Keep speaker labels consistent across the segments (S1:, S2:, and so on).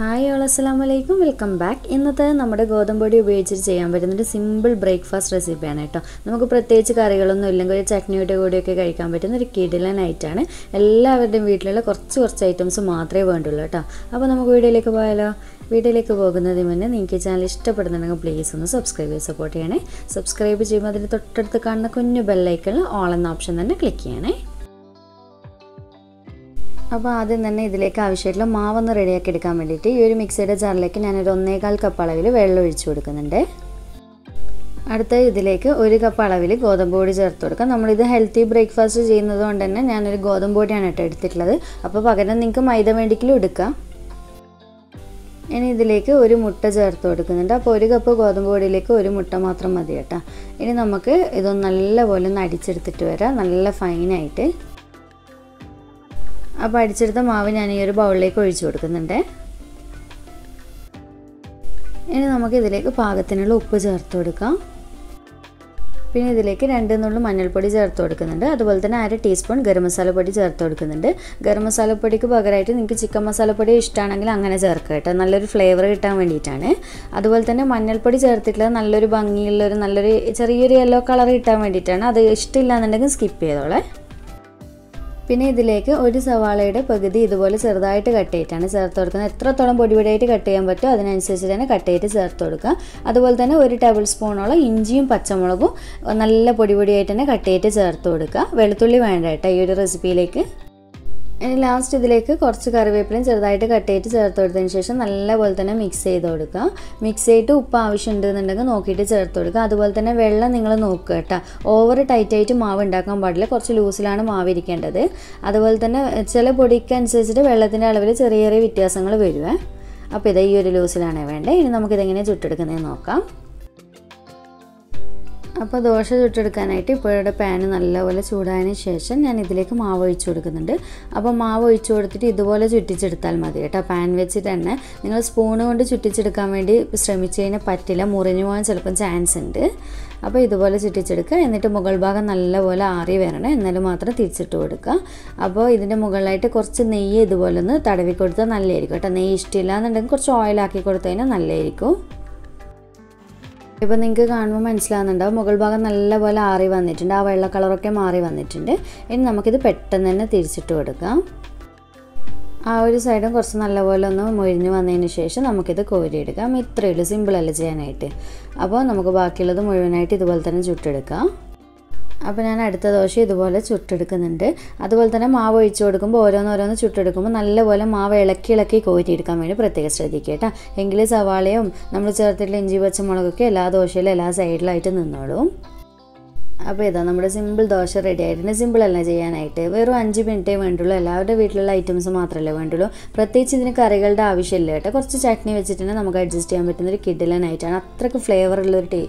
S1: Hi all അസ്സാം വലൈക്കും welcome back ഇന്നത്തെ നമ്മുടെ ഗോതമ്പൊടി ഉപയോഗിച്ചിട്ട് ചെയ്യാൻ പറ്റുന്ന ഒരു സിമ്പിൾ ബ്രേക്ക്ഫാസ്റ്റ് റെസിപ്പിയാണ് കേട്ടോ. നമുക്ക് പ്രത്യേകിച്ച് കറികളൊന്നും ഇല്ലെങ്കിൽ ഒരു ചട്നിയുടെ കൂടെയൊക്കെ കഴിക്കാൻ പറ്റുന്ന ഒരു കിടിലൻ ഐറ്റാണ് എല്ലാവരുടെയും വീട്ടിലുള്ള കുറച്ച് കുറച്ച് ഐറ്റംസ് മാത്രമേ വേണ്ടുള്ളൂ കേട്ടോ. അപ്പോൾ നമുക്ക് വീഡിയോയിലേക്ക് പോയാലോ? വീഡിയോയിലേക്ക് പോകുന്നതിന് മുന്നേ നിങ്ങൾക്ക് ചാനൽ ഇഷ്ടപ്പെടുന്നുണ്ടെങ്കിൽ പ്ലീസ് ഒന്ന് സബ്സ്ക്രൈബ് ചെയ്ത് സപ്പോർട്ട് ചെയ്യണേ. സബ്സ്ക്രൈബ് ചെയ്യുമ്പോൾ അതിന് തൊട്ടടുത്ത് കാണുന്ന കുഞ്ഞു ബെല്ലൈക്കുള്ള ഓൾ എന്ന ഓപ്ഷൻ തന്നെ ക്ലിക്ക് ചെയ്യണേ. അപ്പോൾ ആദ്യം തന്നെ ഇതിലേക്ക് ആവശ്യമായിട്ടുള്ള മാവൊന്ന് റെഡിയാക്കി എടുക്കാൻ വേണ്ടിയിട്ട് ഈ ഒരു മിക്സിയുടെ ജാറിലേക്ക് ഞാനൊരു ഒന്നേകാൽ കപ്പ് അളവിൽ വെള്ളം ഒഴിച്ചു കൊടുക്കുന്നുണ്ട്. അടുത്ത ഇതിലേക്ക് ഒരു കപ്പ് അളവിൽ ഗോതമ്പ് പൊടി ചേർത്ത് കൊടുക്കാം. നമ്മളിത് ഹെൽത്തി ബ്രേക്ക്ഫാസ്റ്റ് ചെയ്യുന്നത് കൊണ്ട് തന്നെ ഞാനൊരു ഗോതമ്പ് പൊടിയാണ് കേട്ടോ എടുത്തിട്ടുള്ളത്. അപ്പോൾ പകരം നിങ്ങൾക്ക് മൈദ വേണ്ടിക്കലും എടുക്കാം. ഇനി ഇതിലേക്ക് ഒരു മുട്ട ചേർത്ത് കൊടുക്കുന്നുണ്ട്. അപ്പോൾ ഒരു കപ്പ് ഗോതമ്പ് പൊടിയിലേക്ക് ഒരു മുട്ട മാത്രം മതി കേട്ടോ. ഇനി നമുക്ക് ഇതൊന്ന് നല്ലപോലെ ഒന്ന് അടിച്ചെടുത്തിട്ട് വരാം. നല്ല ഫൈനായിട്ട് അപ്പോൾ അടിച്ചെടുത്ത മാവ് ഞാൻ ഈ ഒരു ബൗളിലേക്ക് ഒഴിച്ചു കൊടുക്കുന്നുണ്ട്. ഇനി നമുക്ക് ഇതിലേക്ക് പാകത്തിനുള്ള ഉപ്പ് ചേർത്ത് കൊടുക്കാം. പിന്നെ ഇതിലേക്ക് രണ്ട് നുള്ളു മഞ്ഞൾപ്പൊടി ചേർത്ത് കൊടുക്കുന്നുണ്ട്. അതുപോലെ തന്നെ അര ടീസ്പൂൺ ഗരം മസാലപ്പൊടി ചേർത്ത് കൊടുക്കുന്നുണ്ട്. ഗരം മസാലപ്പൊടിക്ക് പകരമായിട്ട് നിങ്ങൾക്ക് ചിക്കൻ മസാലപ്പൊടി ഇഷ്ടമാണെങ്കിൽ അങ്ങനെ ചേർക്കുക കേട്ടോ. നല്ലൊരു ഫ്ലേവർ കിട്ടാൻ വേണ്ടിയിട്ടാണ്. അതുപോലെ തന്നെ മഞ്ഞൾപ്പൊടി ചേർത്തിട്ടുള്ളത് നല്ലൊരു ഭംഗിയുള്ള ഒരു നല്ലൊരു ചെറിയൊരു യെല്ലോ കളർ കിട്ടാൻ വേണ്ടിയിട്ടാണ്. അത് ഇഷ്ടമില്ല എന്നുണ്ടെങ്കിൽ സ്കിപ്പ് ചെയ്തോളെ. പിന്നെ ഇതിലേക്ക് ഒരു സവാളയുടെ പകുതി ഇതുപോലെ ചെറുതായിട്ട് കട്ട് ചെയ്തിട്ടാണ് ചേർത്ത് കൊടുക്കുന്നത്. എത്രത്തോളം പൊടിപൊടിയായിട്ട് കട്ട് ചെയ്യാൻ പറ്റുമോ അതിനനുസരിച്ച് തന്നെ കട്ട് ചെയ്തിട്ട് ചേർത്ത് കൊടുക്കുക. അതുപോലെ തന്നെ ഒരു ടേബിൾ സ്പൂണോളം ഇഞ്ചിയും പച്ചമുളകും നല്ല പൊടിപൊടിയായിട്ട് തന്നെ കട്ട് ചെയ്തിട്ട് ചേർത്ത് കൊടുക്കുക. വെളുത്തുള്ളി വേണ്ട കേട്ടോ ഈ ഒരു റെസിപ്പിയിലേക്ക് ഇനി ലാസ്റ്റ് ഇതിലേക്ക് കുറച്ച് കറിവേപ്പിലയും ചെറുതായിട്ട് കട്ട് ചെയ്തിട്ട് ചേർത്ത് കൊടുത്തതിന് ശേഷം നല്ലപോലെ തന്നെ മിക്സ് ചെയ്ത് കൊടുക്കുക. മിക്സ് ചെയ്തിട്ട് ഉപ്പ് ആവശ്യമുണ്ടെന്നുണ്ടെങ്കിൽ നോക്കിയിട്ട് ചേർത്ത് കൊടുക്കുക. അതുപോലെ തന്നെ വെള്ളം നിങ്ങൾ നോക്കുക കേട്ടോ. ഓവർ ടൈറ്റായിട്ട് മാവ് ഉണ്ടാക്കാൻ പാടില്ല. കുറച്ച് ലൂസിലാണ് മാവ് ഇരിക്കേണ്ടത്. അതുപോലെ തന്നെ ചില പൊടിക്ക് അനുസരിച്ചിട്ട് വെള്ളത്തിന്റെ അളവിൽ ചെറിയ ചെറിയ വ്യത്യാസങ്ങൾ വരുവേ. അപ്പോൾ ഇത് ഈ ഒരു ലൂസിലാണേ വേണ്ടത് ഇനി നമുക്കിതെങ്ങനെ ചുട്ടെടുക്കുന്നതെന്ന് നോക്കാം. അപ്പോൾ ദോശ ചുട്ടെടുക്കാനായിട്ട് ഇപ്പോഴത്തെ പാന് നല്ലപോലെ ചൂടായതിന് ശേഷം ഞാൻ ഇതിലേക്ക് മാവ് ഒഴിച്ചു കൊടുക്കുന്നുണ്ട്. അപ്പോൾ മാവ് ഒഴിച്ചു കൊടുത്തിട്ട് ഇതുപോലെ ചുറ്റിച്ചെടുത്താൽ മതി കേട്ടോ. പാൻ വെച്ചിട്ട് തന്നെ നിങ്ങൾ സ്പൂണ് കൊണ്ട് ചുറ്റിച്ചെടുക്കാൻ വേണ്ടി ശ്രമിച്ചു കഴിഞ്ഞാൽ പറ്റില്ല. മുറിഞ്ഞു പോകാൻ ചിലപ്പം ചാൻസ് ഉണ്ട്. അപ്പോൾ ഇതുപോലെ ചുറ്റിച്ചെടുക്കുക. എന്നിട്ട് മുകൾ ഭാഗം നല്ലപോലെ ആറി വരണം. എന്നാലും മാത്രം തിരിച്ചിട്ട് കൊടുക്കുക. അപ്പോൾ ഇതിന്റെ മുകളിലായിട്ട് കുറച്ച് നെയ്യ് ഇതുപോലെ ഒന്ന് തടവി കൊടുത്താൽ നല്ലതായിരിക്കും കേട്ടോ. നെയ്യ് ഇഷ്ടമില്ല എന്നുണ്ടെങ്കിൽ കുറച്ച് ഓയിലാക്കി കൊടുത്തു കഴിഞ്ഞാൽ നല്ലതായിരിക്കും. ഇപ്പോൾ നിങ്ങൾക്ക് കാണുമ്പോൾ മനസ്സിലാകുന്നുണ്ടാവും മുകൾ ഭാഗം നല്ലപോലെ ആറി വന്നിട്ടുണ്ട്. ആ വെള്ള കളറൊക്കെ മാറി വന്നിട്ടുണ്ട്. ഇനി നമുക്കിത് പെട്ടെന്ന് തന്നെ തിരിച്ചിട്ട് കൊടുക്കാം. ആ ഒരു സൈഡും കുറച്ച് നല്ലപോലെ ഒന്ന് മൊഴിഞ്ഞ് വന്നതിന് ശേഷം നമുക്കിത് കോരിയെടുക്കാം. ഇത്രയേ ഉള്ളൂ. സിമ്പിളല്ല ചെയ്യാനായിട്ട്? അപ്പോൾ നമുക്ക് ബാക്കിയുള്ളത് മുഴുവനായിട്ട് ഇതുപോലെ തന്നെ ചുട്ടെടുക്കാം. അപ്പോൾ ഞാൻ അടുത്ത ദോശ ഇതുപോലെ ചുട്ടെടുക്കുന്നുണ്ട്. അതുപോലെ തന്നെ മാവ് ഒഴിച്ചു കൊടുക്കുമ്പോൾ ഓരോന്നോരോന്ന് ചുട്ടെടുക്കുമ്പോൾ നല്ലപോലെ മാവ് ഇളക്കി ഇളക്കി കോരിയെടുക്കാൻ വേണ്ടി പ്രത്യേകം ശ്രദ്ധിക്കുക കേട്ടോ. എങ്കിൽ സവാളയും നമ്മൾ ചേർത്തിട്ടുള്ള ഇഞ്ചി പച്ചമുളകൊക്കെ എല്ലാ ദോശയിലും എല്ലാ സൈഡിലായിട്ട് നിന്നോളും. അപ്പോൾ ഇതാ നമ്മുടെ സിമ്പിൾ ദോശ റെഡി ആയിട്ടുണ്ട്. സിമ്പിൾ അല്ല ചെയ്യാനായിട്ട്. വെറും അഞ്ച് മിനിറ്റേ വേണ്ടുള്ളൂ. എല്ലാവരുടെ വീട്ടിലുള്ള ഐറ്റംസ് മാത്രമല്ലേ വേണ്ടുള്ളൂ. പ്രത്യേകിച്ച് ഇതിന് കറികളുടെ ആവശ്യമില്ല കേട്ടോ. കുറച്ച് ചട്നി വെച്ചിട്ട് നമുക്ക് അഡ്ജസ്റ്റ് ചെയ്യാൻ പറ്റുന്ന ഒരു കിഡിലനായിട്ടാണ് അത്രയ്ക്ക് ഫ്ലേവർ ഉള്ളൊരു ടീ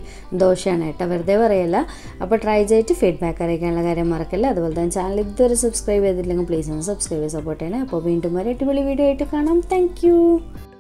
S1: ദോശയാണ് കേട്ടോ. വെറുതെ പറയല്ല. അപ്പോൾ ട്രൈ ചെയ്തിട്ട് ഫീഡ്ബാക്ക് അറിയിക്കാനുള്ള കാര്യം മറക്കല്ല. അതുപോലെ തന്നെ ചാനൽ ഇതുവരെ സബ്സ്ക്രൈബ് ചെയ്തിട്ടില്ലെങ്കിൽ പ്ലീസ് ഒന്ന് സബ്സ്ക്രൈബ് ചെയ്ത് സപ്പോർട്ട് ചെയ്യണേ. അപ്പോൾ വീണ്ടും ഒരു അടിപൊളി വീഡിയോ ആയിട്ട് കാണാം. താങ്ക്